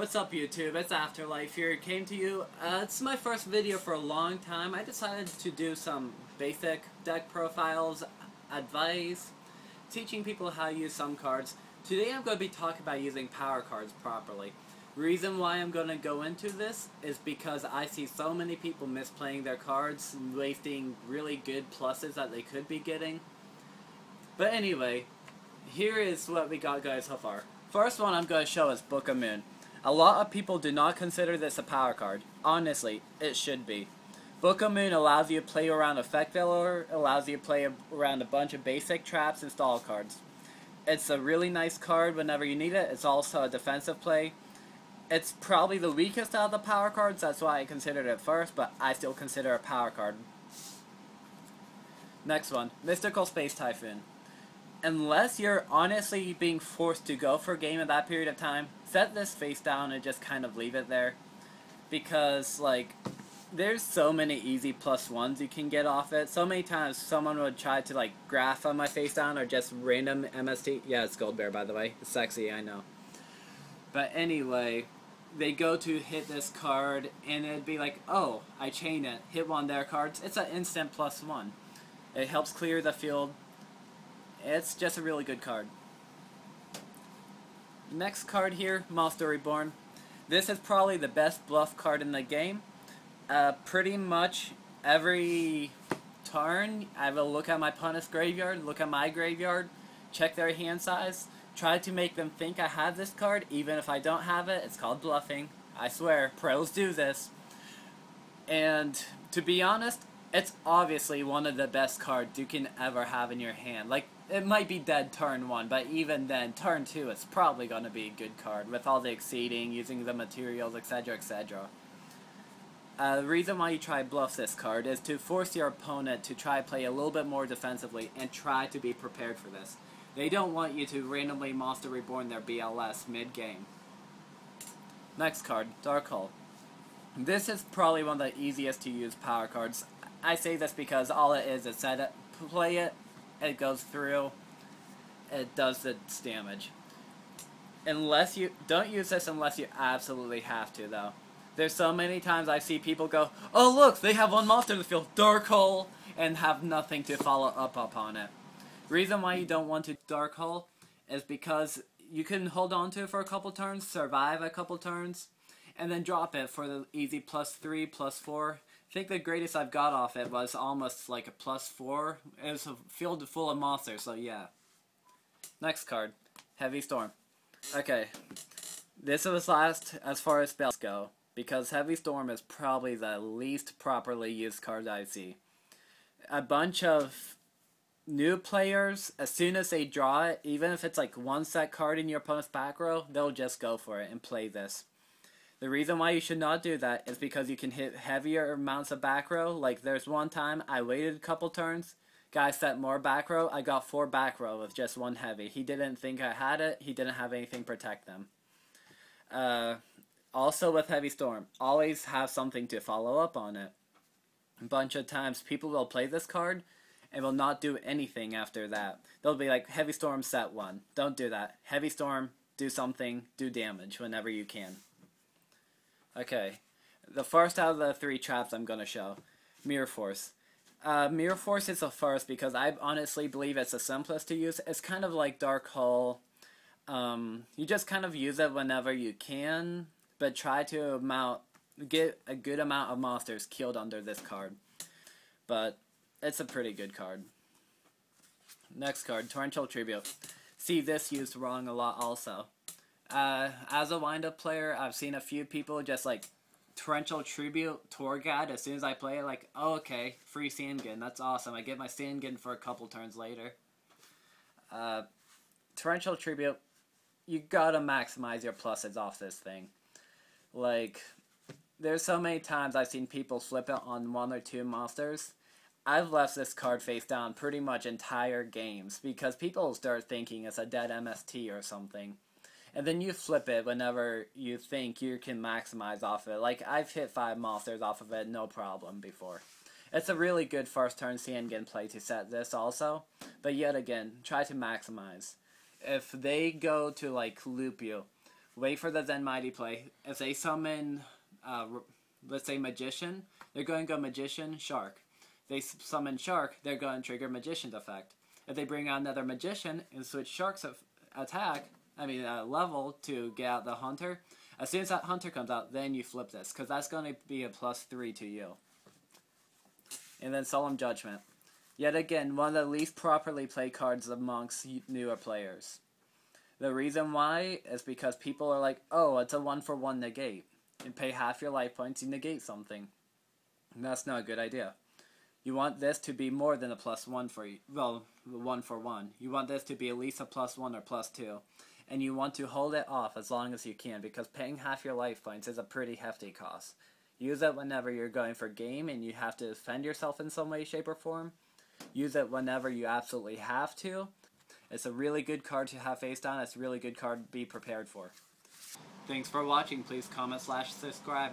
What's up YouTube? It's Afterlife here. It came to you. Uh, it's my first video for a long time. I decided to do some basic deck profiles, advice, teaching people how to use some cards. Today I'm going to be talking about using power cards properly. Reason why I'm going to go into this is because I see so many people misplaying their cards wasting really good pluses that they could be getting. But anyway, here is what we got guys so far. First one I'm going to show is Book of Moon. A lot of people do not consider this a power card. Honestly, it should be. Book of Moon allows you to play around Effect Veiler, allows you to play around a bunch of basic traps and stall cards. It's a really nice card whenever you need it. It's also a defensive play. It's probably the weakest out of the power cards, that's why I considered it first, but I still consider a power card. Next one, Mystical Space Typhoon unless you're honestly being forced to go for a game at that period of time, set this face down and just kind of leave it there. Because, like, there's so many easy plus ones you can get off it. So many times someone would try to, like, graph on my face down or just random MST. Yeah, it's Gold Bear, by the way. It's sexy, I know. But anyway, they go to hit this card, and it'd be like, oh, I chain it. Hit one of their cards. It's an instant plus one. It helps clear the field it's just a really good card. Next card here, Monster Reborn. This is probably the best bluff card in the game. Uh, pretty much every turn, I will look at my opponent's graveyard, look at my graveyard, check their hand size, try to make them think I have this card, even if I don't have it. It's called bluffing. I swear, pros do this. And to be honest, it's obviously one of the best cards you can ever have in your hand. Like, it might be dead turn one, but even then, turn two is probably going to be a good card with all the exceeding, using the materials, etc., etc. Uh, the reason why you try bluff this card is to force your opponent to try play a little bit more defensively and try to be prepared for this. They don't want you to randomly Monster Reborn their BLS mid-game. Next card, Dark Hole. This is probably one of the easiest to use power cards. I say this because all it is is set it, play it, it goes through, it does its damage. Unless you, don't use this unless you absolutely have to though. There's so many times I see people go, oh look, they have one monster in the field, Dark Hole, and have nothing to follow up upon it. Reason why you don't want to Dark Hole is because you can hold on to it for a couple turns, survive a couple turns, and then drop it for the easy plus 3, plus 4, I think the greatest I've got off it was almost like a plus four. It was a field full of monsters, so yeah. Next card, Heavy Storm. Okay, this was last as far as spells go, because Heavy Storm is probably the least properly used card I see. A bunch of new players, as soon as they draw it, even if it's like one set card in your opponent's back row, they'll just go for it and play this. The reason why you should not do that is because you can hit heavier amounts of back row. Like there's one time I waited a couple turns, guy set more back row, I got four back row with just one heavy. He didn't think I had it, he didn't have anything protect them. Uh, also with Heavy Storm, always have something to follow up on it. A bunch of times people will play this card and will not do anything after that. They'll be like, Heavy Storm set 1. Don't do that. Heavy Storm, do something, do damage whenever you can. Okay, the first out of the three traps I'm going to show, Mirror Force. Uh, Mirror Force is the first because I honestly believe it's the simplest to use. It's kind of like Dark Hole. Um, you just kind of use it whenever you can, but try to amount get a good amount of monsters killed under this card. But it's a pretty good card. Next card, Torrential Tribute. See this used wrong a lot also. Uh, as a wind-up player, I've seen a few people just like torrential tribute Tour Guide as soon as I play it, like, oh, okay, free Sangan, that's awesome. I get my Sangan for a couple turns later. Uh, torrential tribute, you gotta maximize your pluses off this thing. Like, there's so many times I've seen people flip it on one or two monsters. I've left this card face down pretty much entire games because people start thinking it's a dead MST or something and then you flip it whenever you think you can maximize off of it. Like I've hit five monsters off of it, no problem before. It's a really good first turn Sangan play to set this also, but yet again, try to maximize. If they go to like loop you, Wait for the Zenmaity play. If they summon, uh, let's say Magician, they're going to go Magician, Shark. They summon Shark, they're going to trigger Magician's effect. If they bring out another Magician and switch Shark's attack, I mean uh, level to get out the Hunter, as soon as that Hunter comes out, then you flip this, because that's going to be a plus 3 to you. And then Solemn Judgment. Yet again, one of the least properly played cards amongst newer players. The reason why is because people are like, oh, it's a one for one negate. And pay half your life points, you negate something. And that's not a good idea. You want this to be more than a plus one for you. Well, one for one. You want this to be at least a plus one or plus two. And you want to hold it off as long as you can because paying half your life points is a pretty hefty cost. Use it whenever you're going for game and you have to defend yourself in some way, shape, or form. Use it whenever you absolutely have to. It's a really good card to have face down. It's a really good card to be prepared for. Thanks for watching. Please comment slash subscribe.